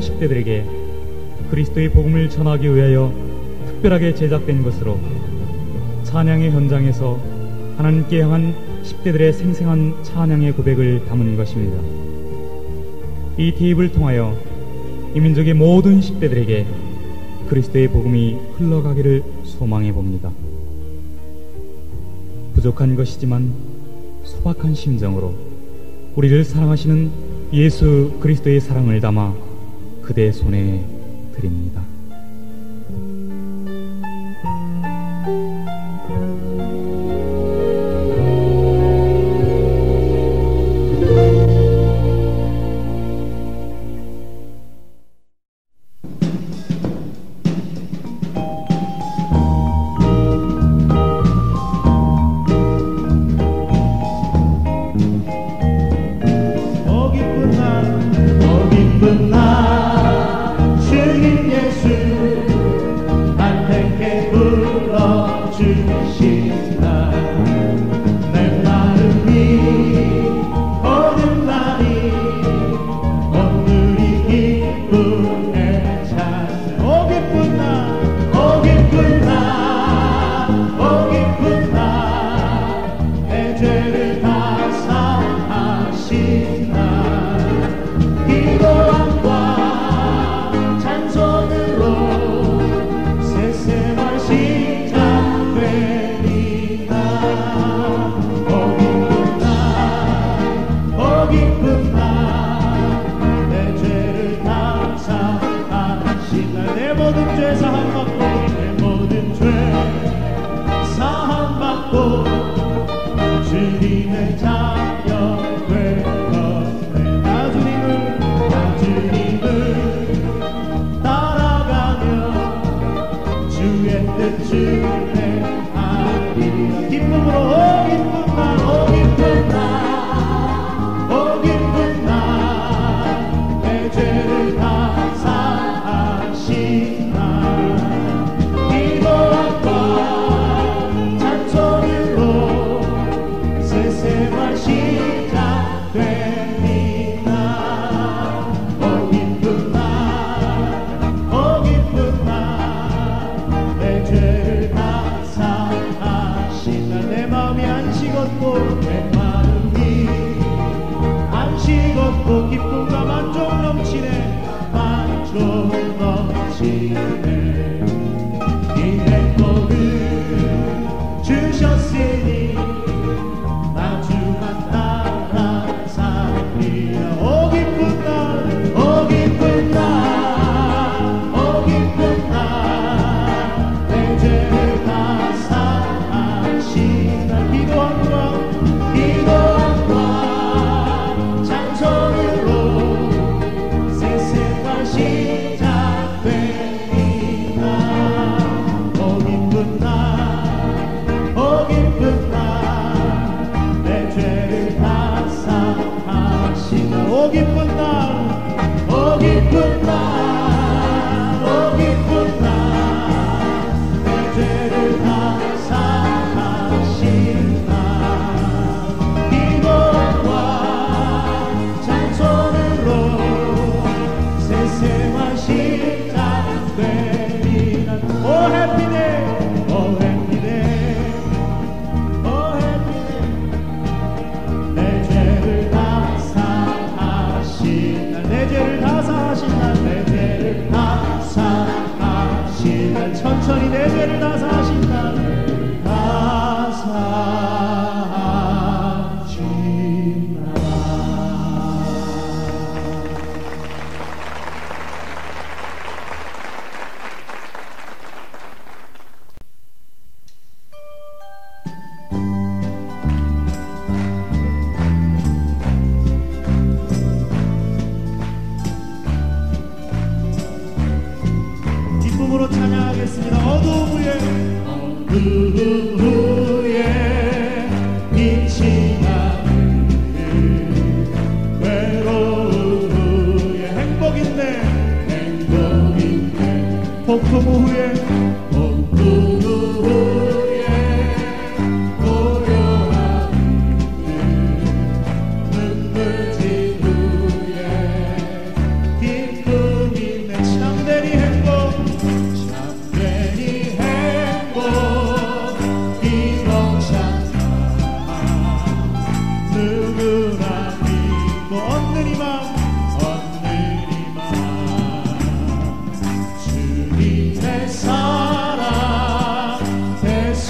모든 10대들에게 그리스도의 복음을 전하기 위하여 특별하게 제작된 것으로 찬양의 현장에서 하나님께 향한 10대들의 생생한 찬양의 고백을 담은 것입니다. 이 테이프를 통하여 이 민족의 모든 10대들에게 그리스도의 복음이 흘러가기를 소망해 봅니다. 부족한 것이지만 소박한 심정으로 우리를 사랑하시는 예수 그리스도의 사랑을 담아 그대 손에 드립니다.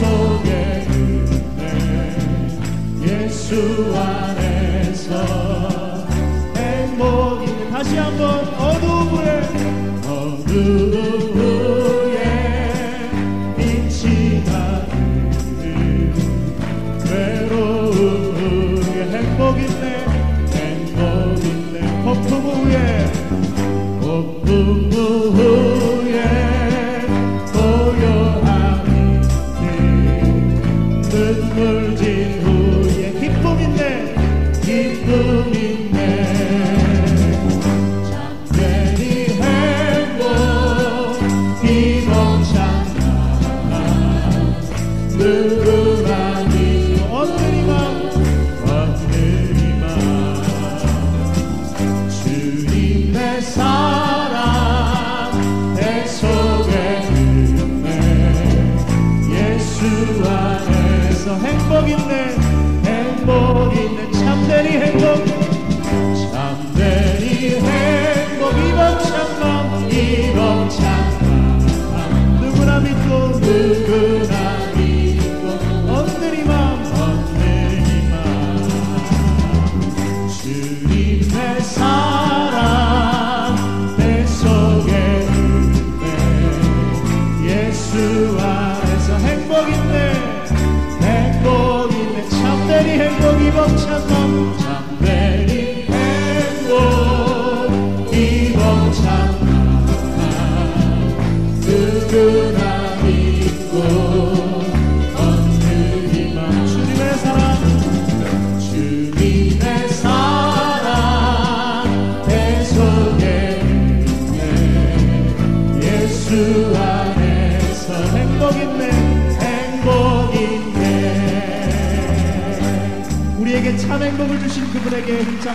속에 있네. 예수 안에서 행복이 다시 한번 어둠을 어둠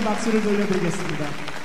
박수를 돌려드리겠습니다.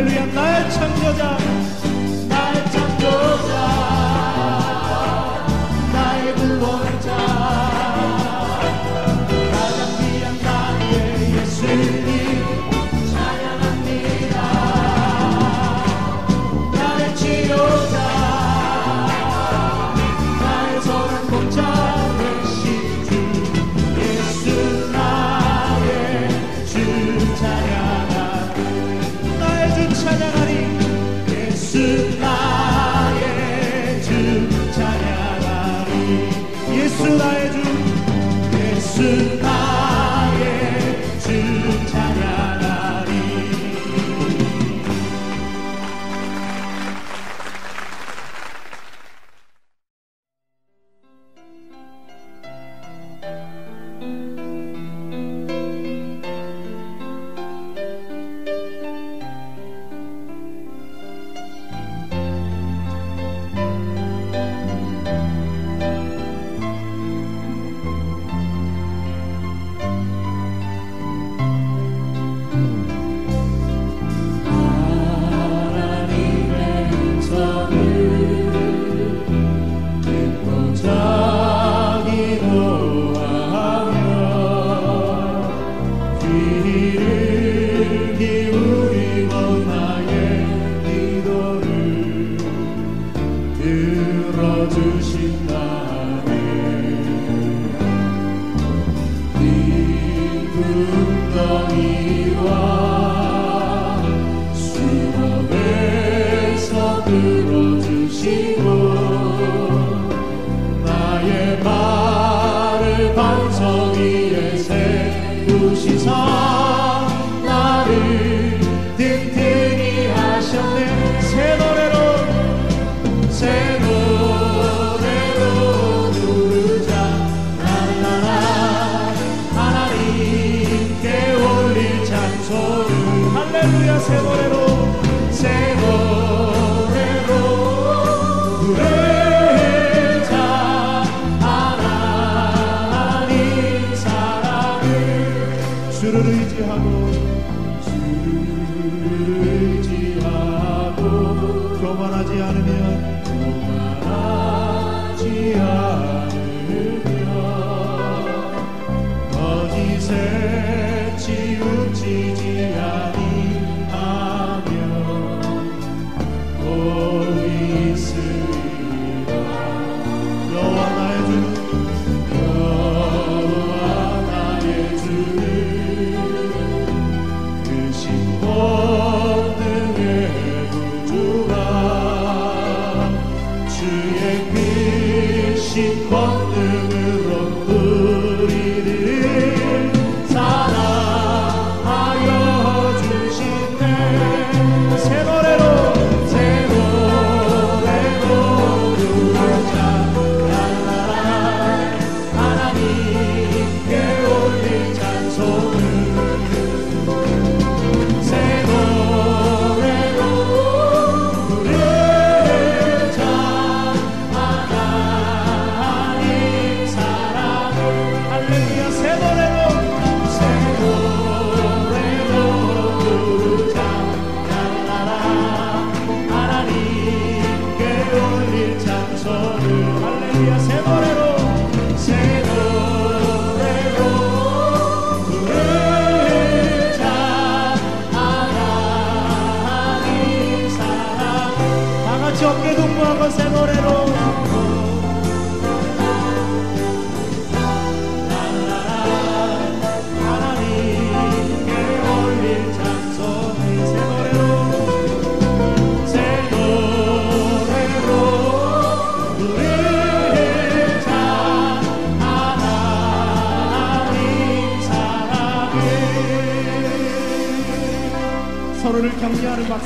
할렐루야나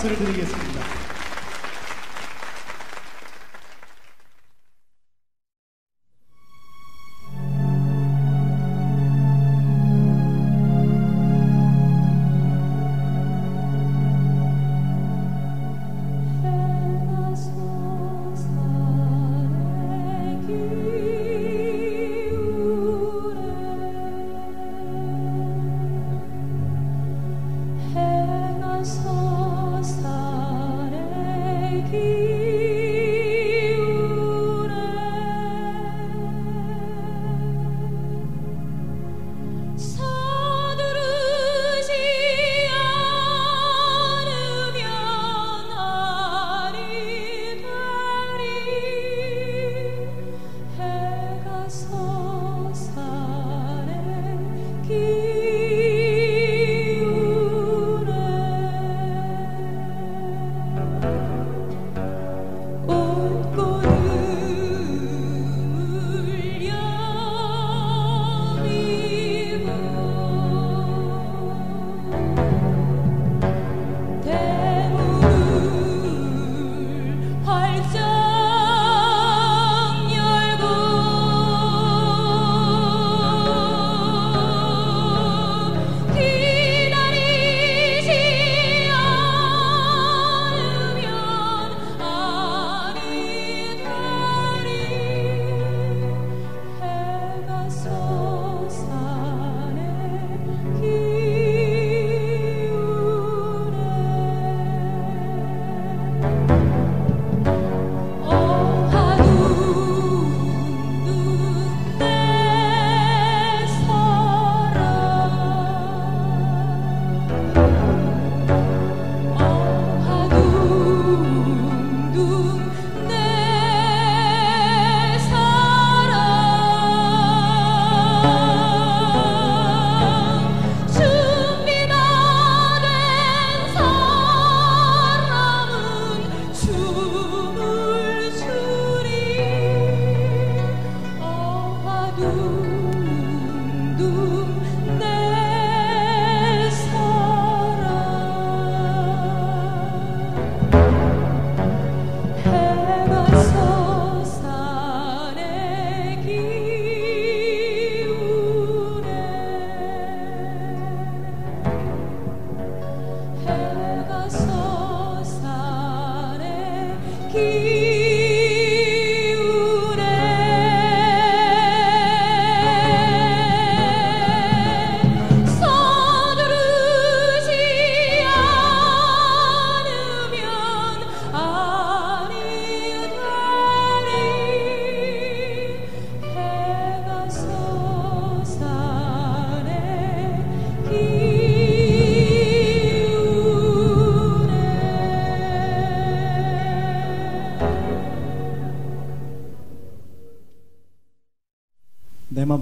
박수를 드리겠습니다.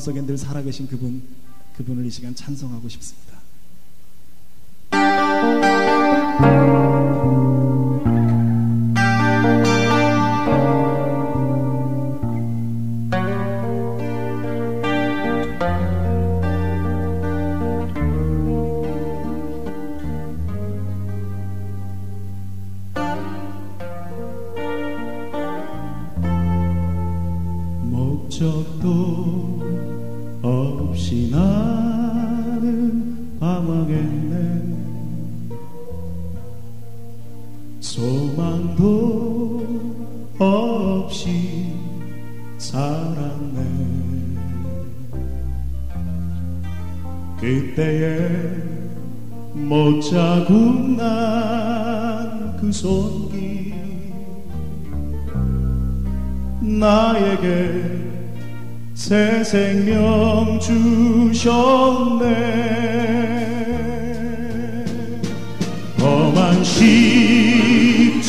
마음속에 늘 살아계신 그분, 그분을 이 시간 찬송하고 싶습니다. 목적도 없이 나는 방황했네. 소망도 없이 살았네. 그때에 못자국 난그 손길 나에게 새 생명 주셨네. 험한 십자가에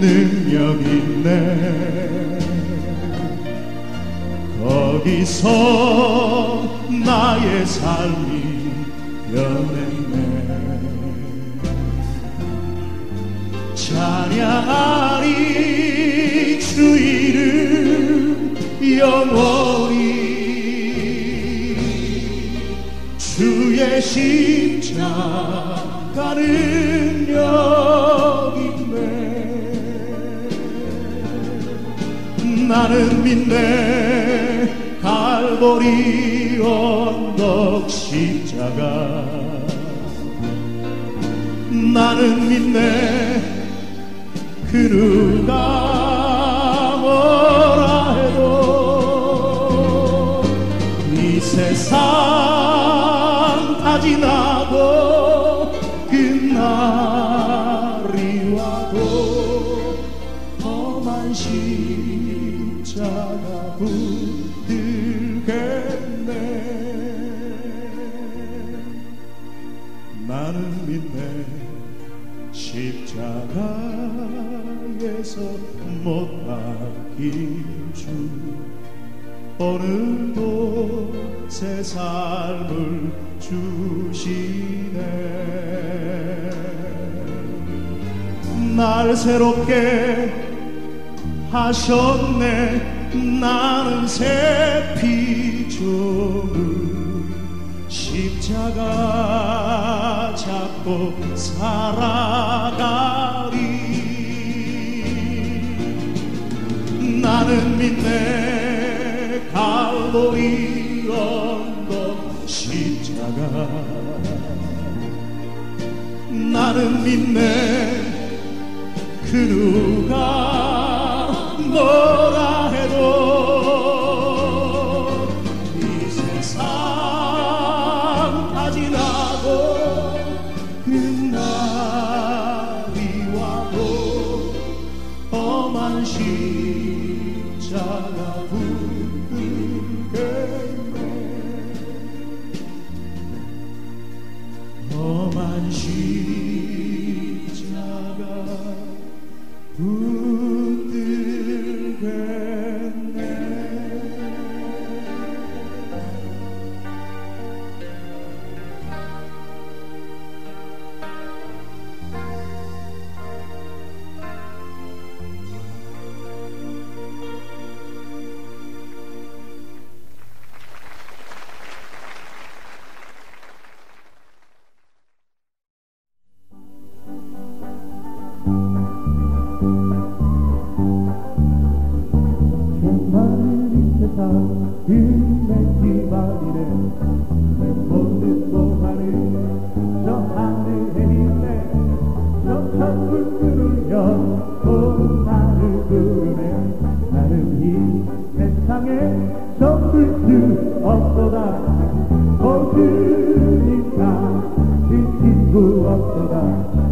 능력 있네. 거기서 나의 삶 십자가는 여기네 나는 믿네. 갈보리 언덕 십자가. 나는 믿네. 그 누가 뭐라 해도 이 세상 박힌 주 오늘도 새 삶을 주시네. 날 새롭게 하셨네. 나는 새 피조물. 십자가 잡고 살아가 나는 믿네 갈보리 언덕 십자가. 나는 믿네 그 누가 뭐 친구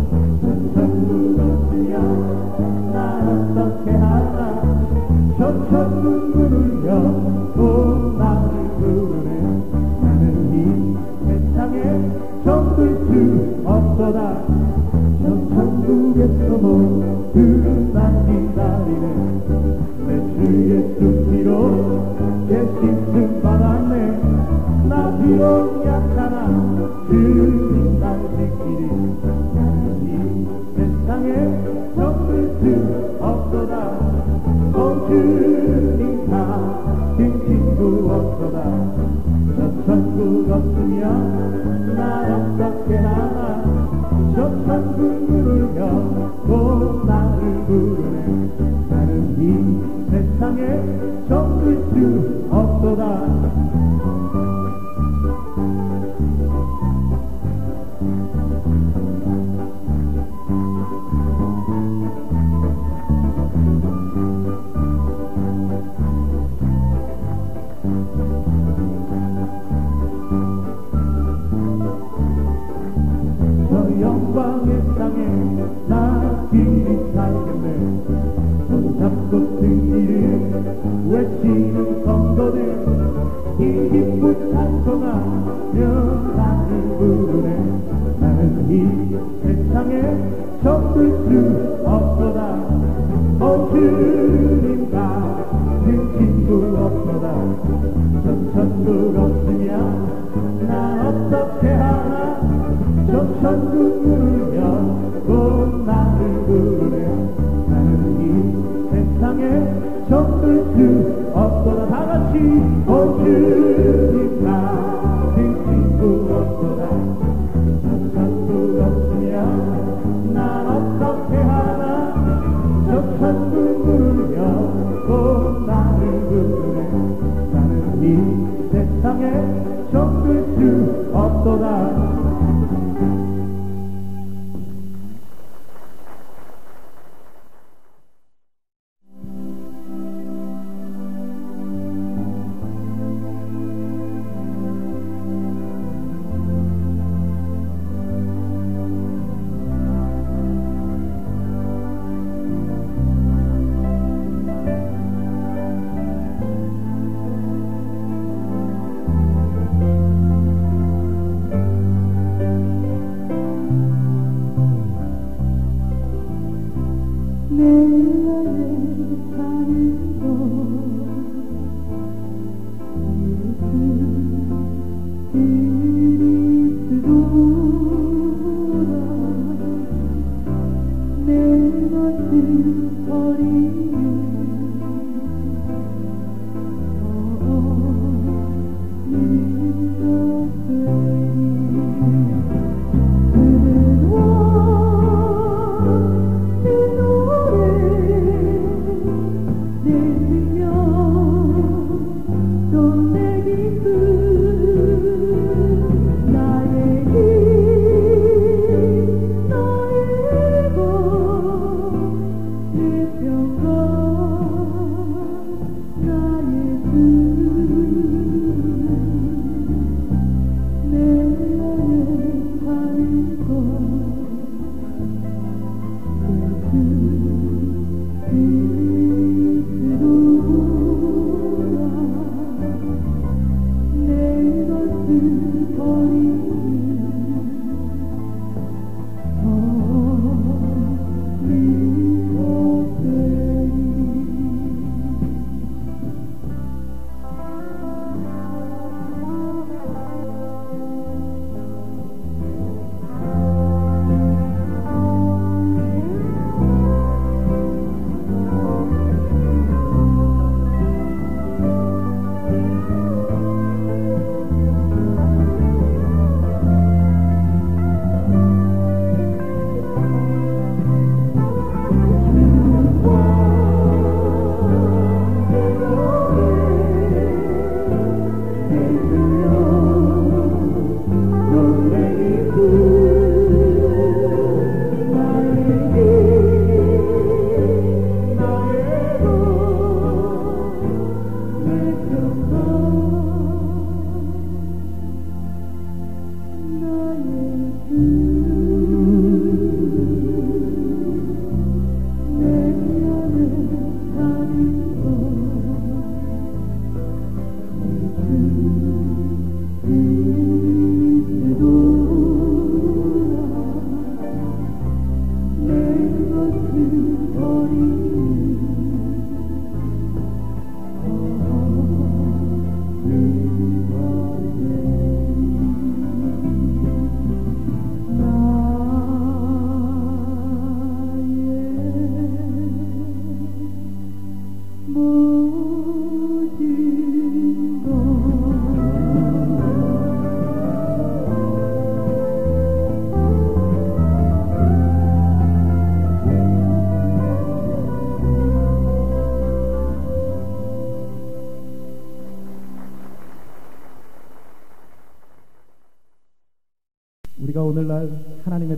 Lecimy w Pandorę i w Pytanie. Música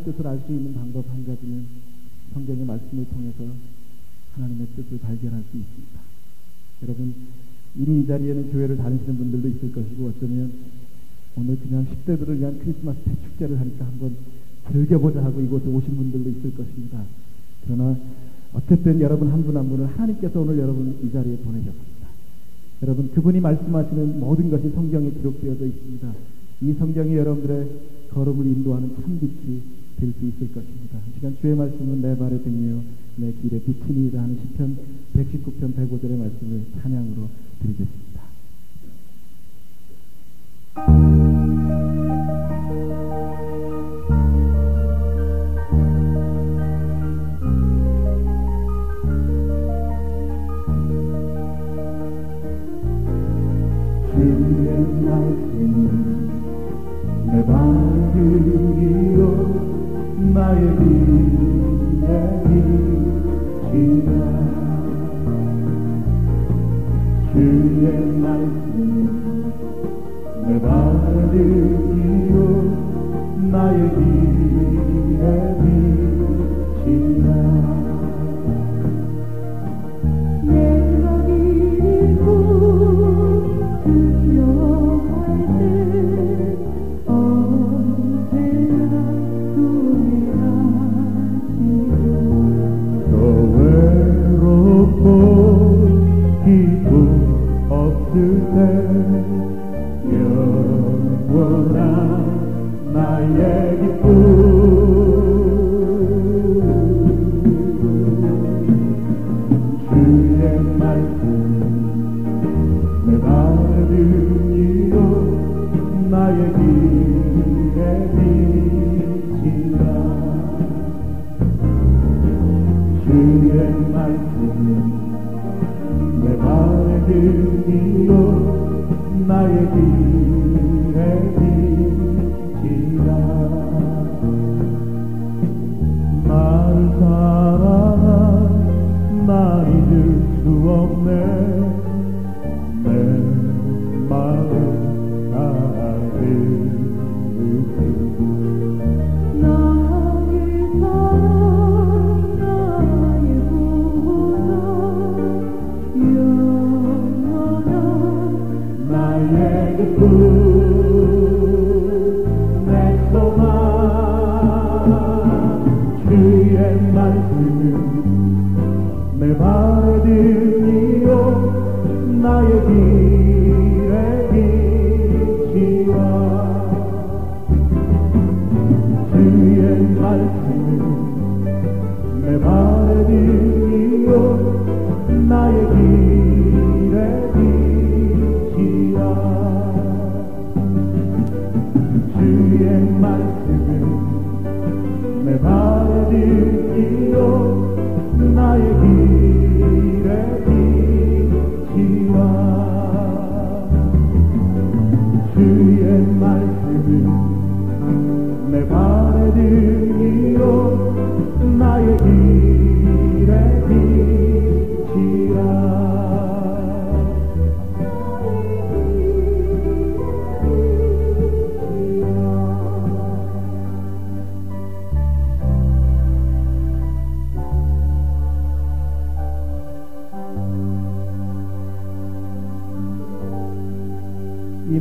뜻을 알 수 있는 방법 한 가지는 성경의 말씀을 통해서 하나님의 뜻을 발견할 수 있습니다. 여러분, 이미 이 자리에는 교회를 다니시는 분들도 있을 것이고 어쩌면 오늘 그냥 10대들을 위한 크리스마스 대축제를 하니까 한번 즐겨보자 하고 이곳에 오신 분들도 있을 것입니다. 그러나 어쨌든 여러분 한분한 분을 하나님께서 오늘 여러분 이 자리에 보내셨습니다. 여러분 그분이 말씀하시는 모든 것이 성경에 기록되어져 있습니다. 이 성경이 여러분들의 걸음을 인도하는 참 빛이 될 수 있을 것입니다. 이 시간 주의 말씀은 내 발의 등이요 내 길의 빛이니이다 하는 시편 119편 105절의 말씀을 찬양으로 드리겠습니다. 주의 말씀 내 발들이요 나의 비치라 주의 말씀 내 발들이요 나의 길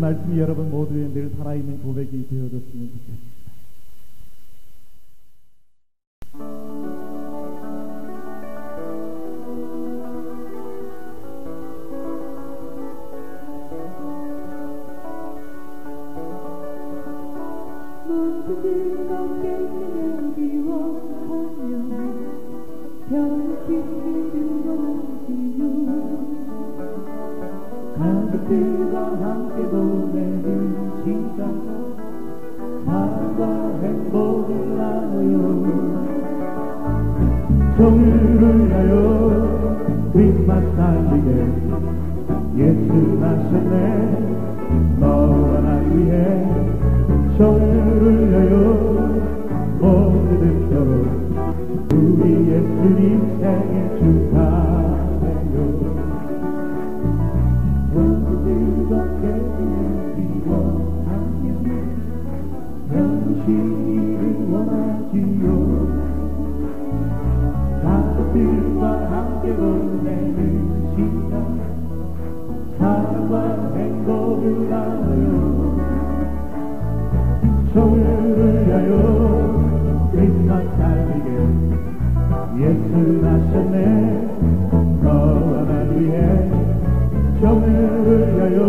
말씀이 여러분 모두의 늘 살아있는 고백이 되어졌으면 좋겠습니다. 함께 보내는 시간 사랑과 행복을 나눠요 손을 흘려요 크리스마스 달리게 예수 나셨네 너만 위해 정을 흘려요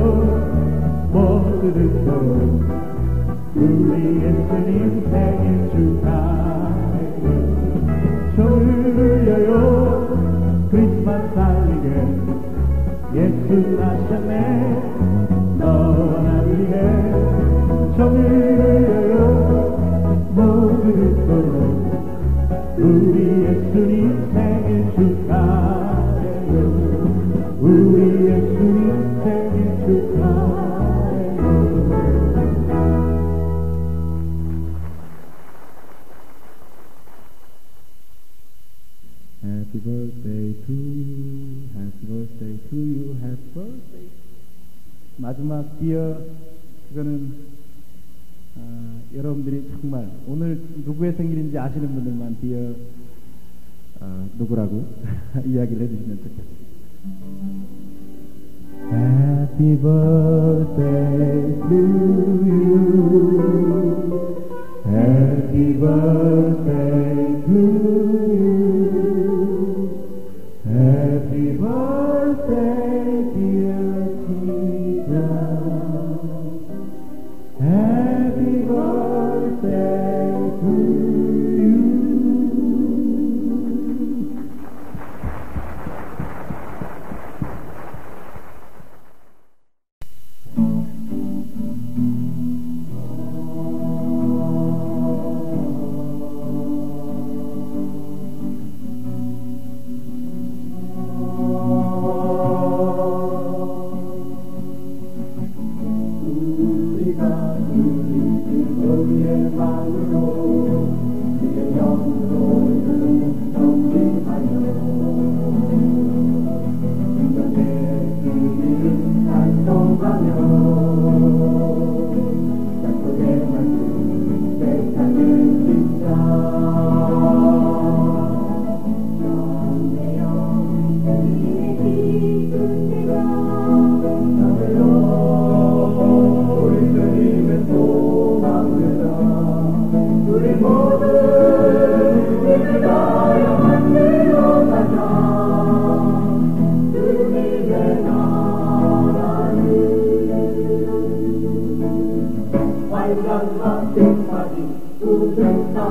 모두들 또 우리 예수님 생일 주 to the man. 오늘 누구의 생일인지 아시는 분들만 디어 어, 누구라고 이야기를 해주시면 좋겠습니다. Happy birthday to you. Dalam hati mati Ku minta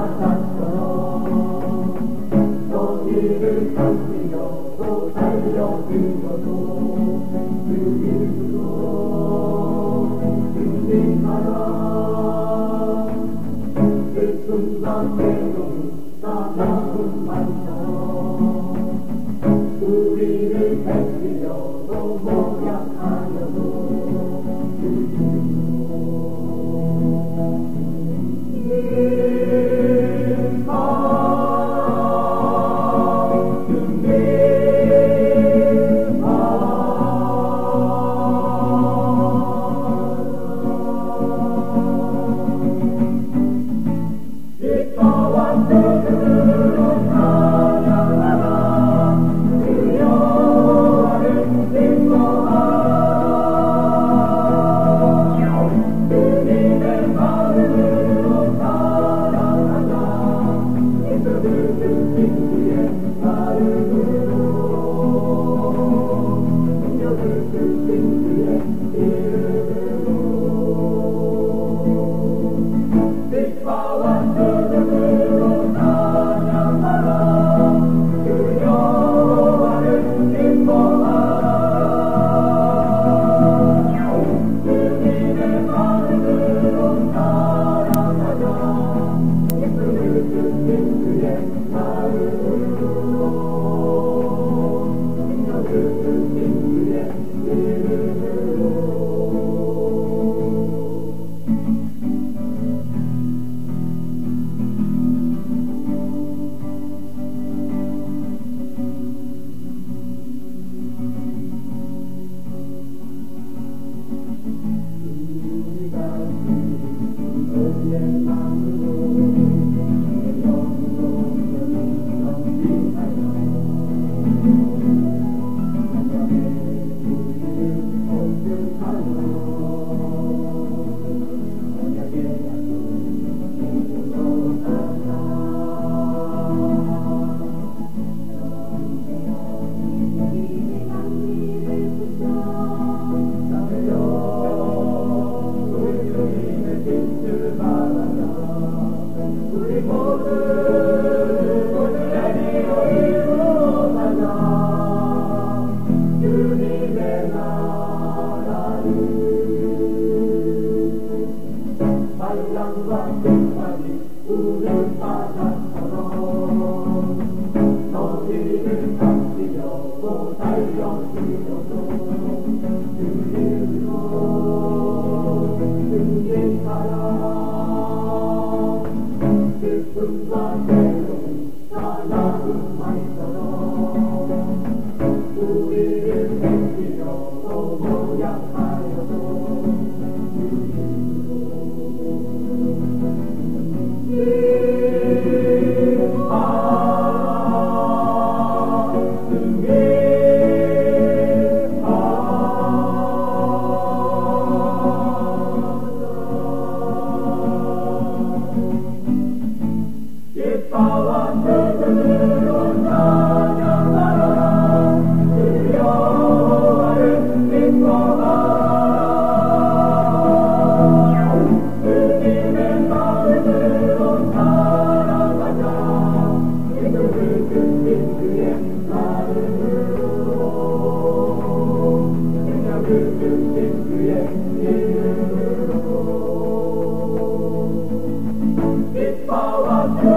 나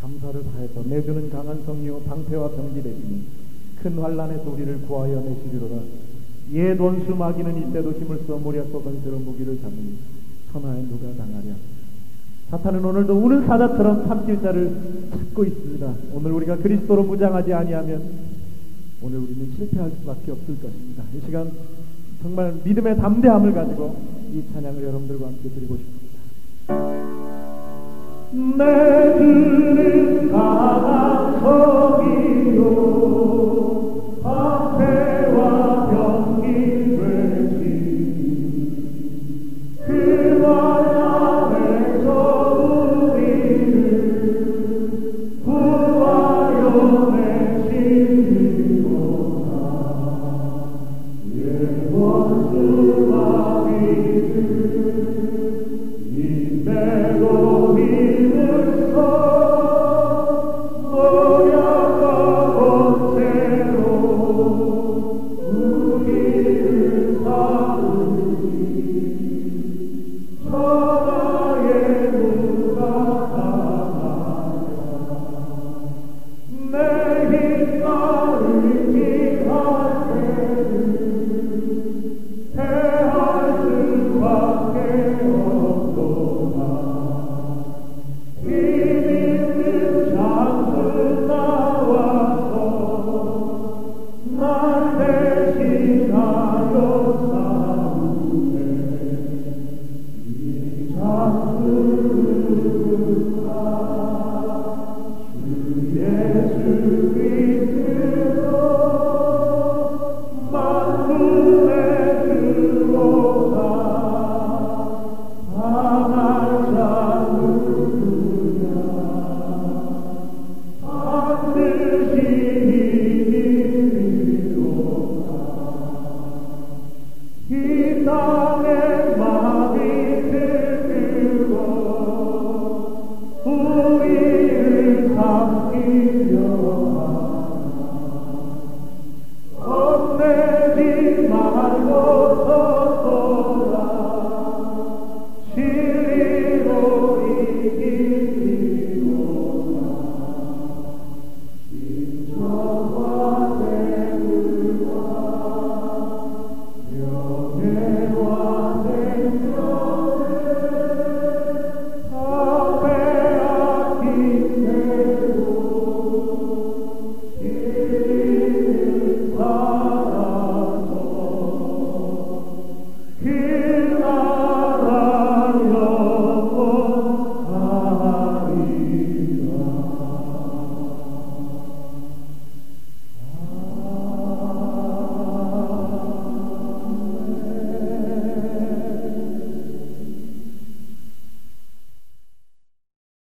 감사를 다해서 내주는 강한 성이요 방패와 병기 되시니 큰 환란에서 우리를 구하여 내시리로다. 옛 원수 마귀는 이때도 힘을 써 모략과 건세로 무기를 잡으니 천하에 누가 당하랴. 사탄은 오늘도 우는 사자처럼 참길자를 찾고 있습니다. 오늘 우리가 그리스도로 무장하지 아니하면 오늘 우리는 실패할 수밖에 없을 것입니다. 이 시간 정말 믿음의 담대함을 가지고 이 찬양을 여러분들과 함께 드리고 싶습니다. 내